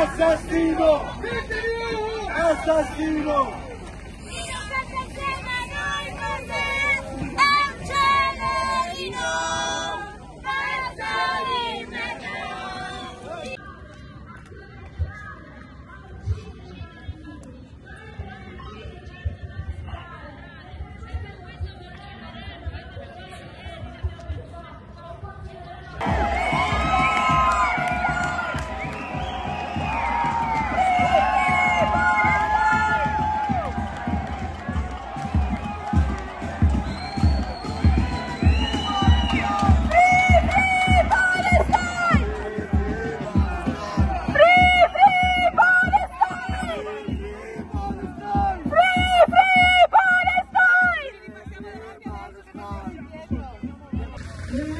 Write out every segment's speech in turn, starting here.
¡Asesino! ¡Asesino! Recensione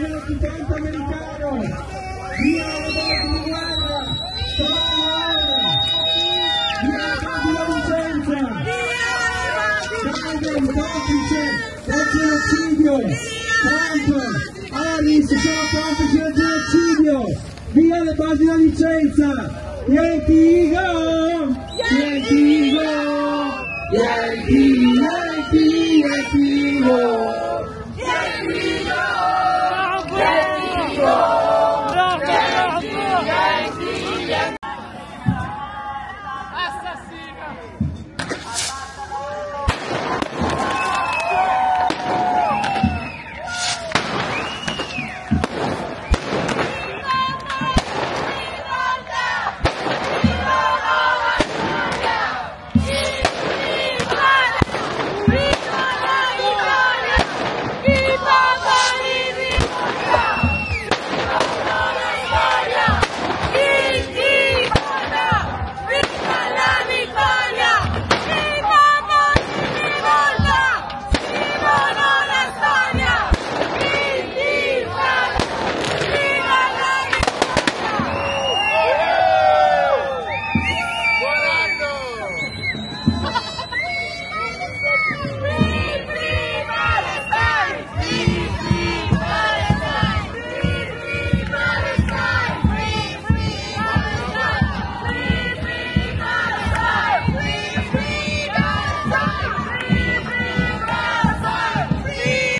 dell'architetto americano! Via Via la base di Vicenza! Biden, complice del genocidio! Trump, Harris sono complici del genocidio! Via le basi della Vicenza! Yankee go! Yankee go! Yankee, Yankee, Yankee go!